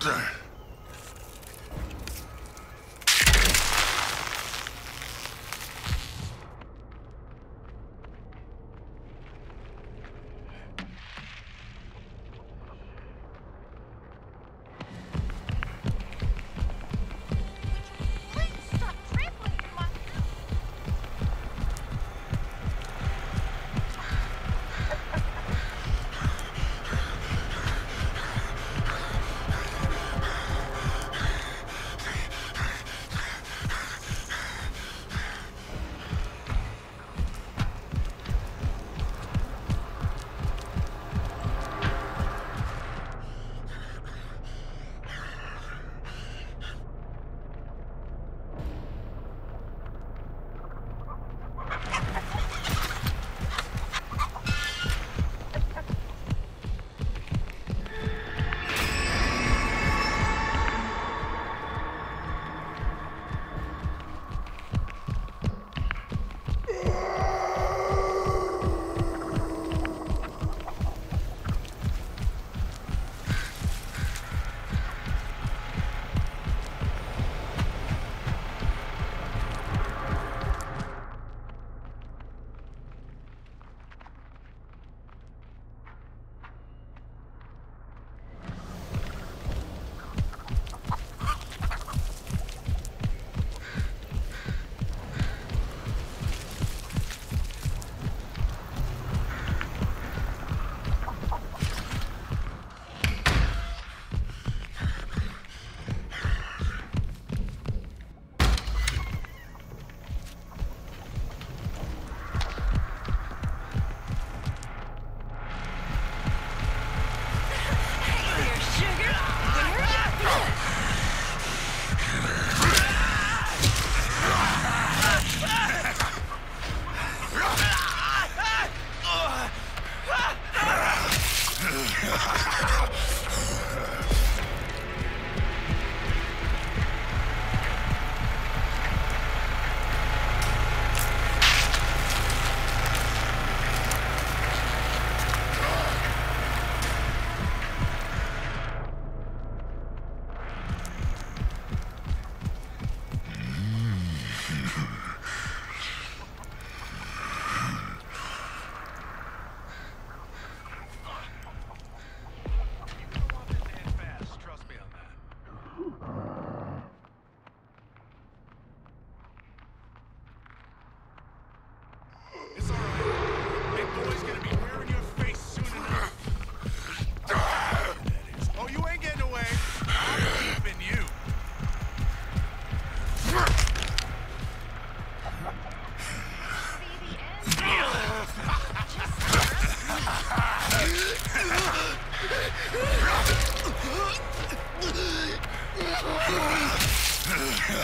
Please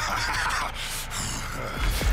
Ha ha ha!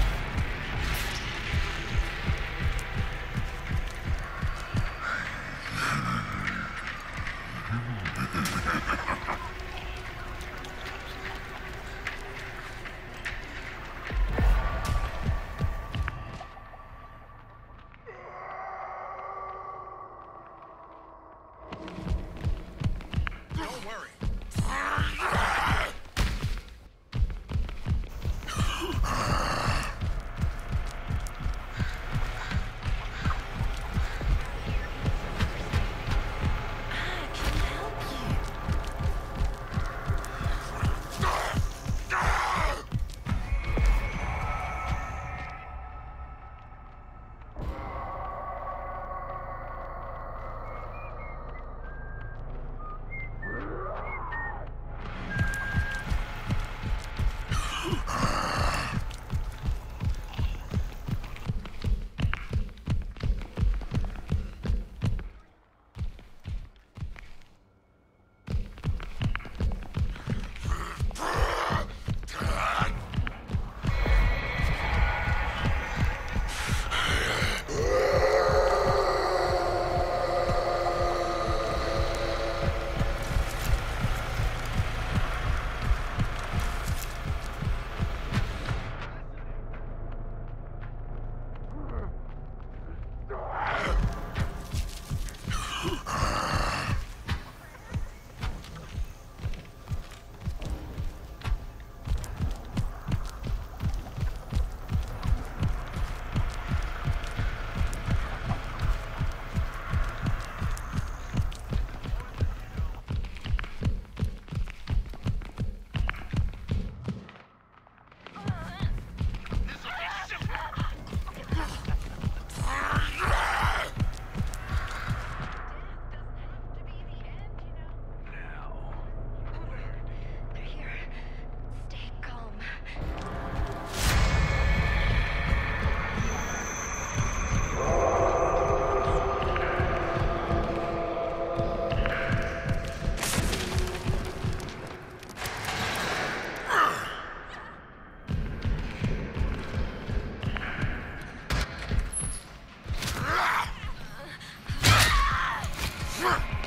Ah!